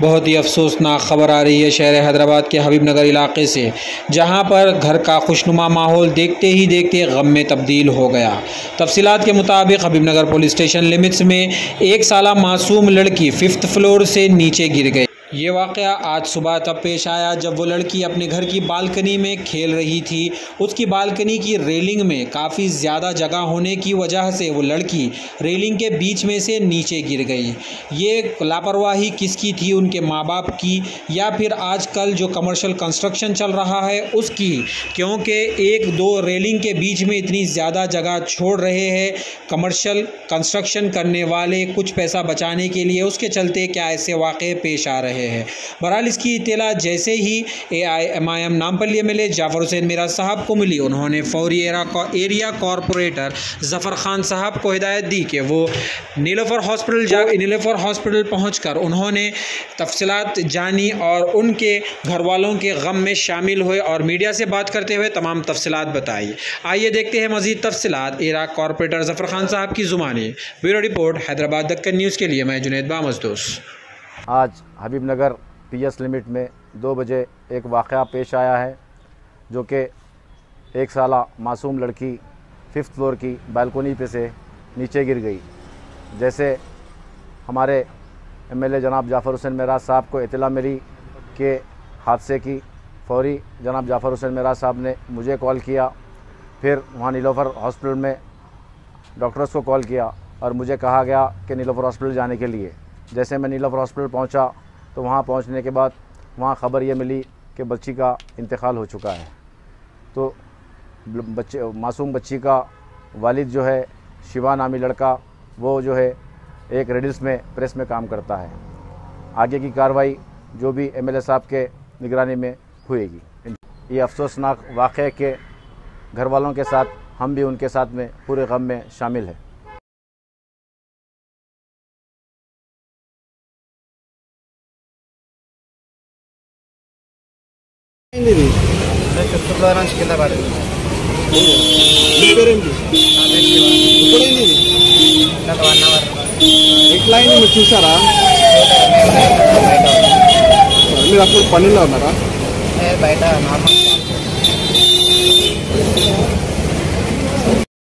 बहुत ही अफसोसनाक खबर आ रही है शहर हैदराबाद के हबीब नगर इलाके से, जहाँ पर घर का खुशनुमा माहौल देखते ही देखते गम में तब्दील हो गया। तफसीत के मुताबिक Habib Nagar police station limits में एक साल मासूम लड़की फिफ्थ फ्लोर से नीचे गिर गई। ये वाक़ आज सुबह तब पेश आया जब वो लड़की अपने घर की बालकनी में खेल रही थी। उसकी बालकनी की रेलिंग में काफ़ी ज़्यादा जगह होने की वजह से वो लड़की रेलिंग के बीच में से नीचे गिर गई। ये लापरवाही किसकी थी, उनके माँ बाप की, या फिर आजकल जो कमर्शियल कंस्ट्रक्शन चल रहा है, उसकी? क्योंकि एक दो रेलिंग के बीच में इतनी ज़्यादा जगह छोड़ रहे हैं कमर्शियल कंस्ट्रक्शन करने वाले कुछ पैसा बचाने के लिए, उसके चलते क्या ऐसे वाक़े पेश आ रहे हैं? रहे हैं। बहरहाल इसकी इतला जैसे ही A I M I M Nampally M L A Jafar Hussain Meera साहब को मिली। उन्होंने फौरी एरिया कॉरपोरेटर ज़फ़र ख़ान साहब को हिदायत दी कि वो नीलोफर हॉस्पिटल जा, नीलोफर हॉस्पिटल पहुँच उन्होंने तफसलत जानी और उनके घर वालों के गम में शामिल हुए और मीडिया से बात करते हुए तमाम तफसलत बताई। आइए देखते हैं मज़ीद तफसलत एरा कॉरपोरेटर ज़फ़र ख़ान साहब की ज़ुबानी। Bureau report, Hyderabad Deccan news के लिए मैं जुनेद बामजदोस। आज हबीब हबीबनगर पीएस लिमिट में दो बजे एक वाक़ पेश आया है, जो कि एक साल मासूम लड़की फिफ्थ फ्लोर की बालकोनी पे से नीचे गिर गई। जैसे हमारे एमएलए जनाब जाफ़र हुसैन मेराज साहब को इतला मिली कि हादसे की फौरी जनाब जाफ़र हुसैन मेराज साहब ने मुझे कॉल किया, फिर वहाँ नीलोफर हॉस्पिटल में डॉक्टर्स को कॉल किया और मुझे कहा गया कि नीलोफर हॉस्पिटल जाने के लिए। जैसे मैं नीलोफर हॉस्पिटल पहुँचा तो वहाँ पहुँचने के बाद वहाँ ख़बर ये मिली कि बच्ची का इंतकाल हो चुका है। तो बच्चे, मासूम बच्ची का वालिद जो है, शिवा नामी लड़का, वो जो है, एक रेडिस में, प्रेस में काम करता है। आगे की कार्रवाई जो भी एमएलए साहब के निगरानी में हुएगी। ये अफसोसनाक वाक़ के घर वालों के साथ, हम भी उनके साथ में, पूरे गम में शामिल हैं। నుంచి కింద పడింది. మీ ఎప్పుడైంది వన్ అవర్. ఎట్లా అయింది? మీరు చూసారా? బయట మీరు అప్పుడు పనిలో ఉన్నారా? బయట నార్మల్